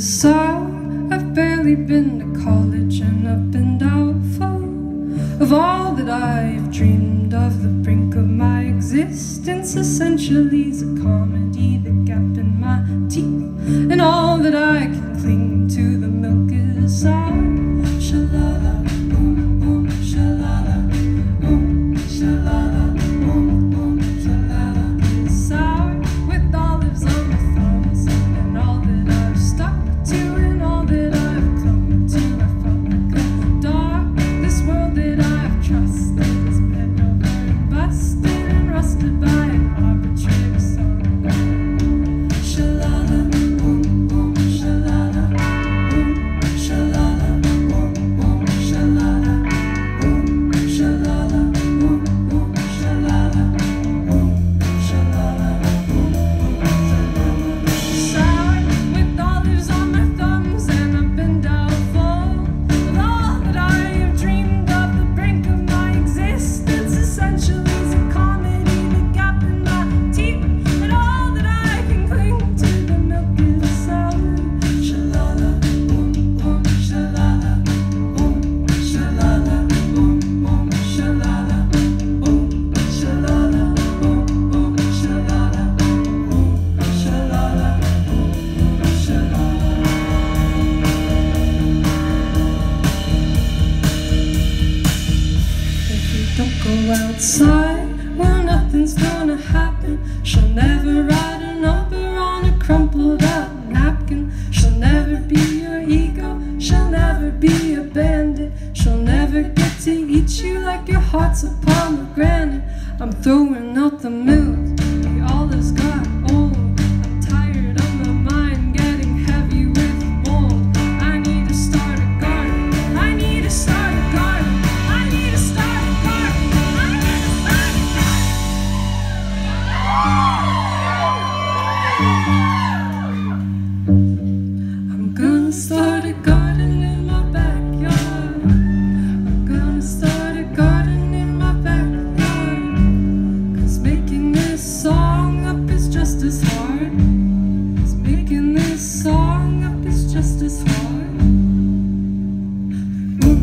I, I've barely been to college and I've been doubtful Of all that I've dreamed of. The brink of my existence Essentially's a comedy, the gap in my teeth and all outside, well, nothing's gonna happen. She'll never write a number on a crumpled up napkin. She'll never be your ego, she'll never be a bandit. She'll never get to eat you like your heart's a pomegranate. I'm throwing out the milk start a garden in my backyard. I'm gonna start a garden in my making this song up is just as hard. Making this song up is just as hard. Ooh,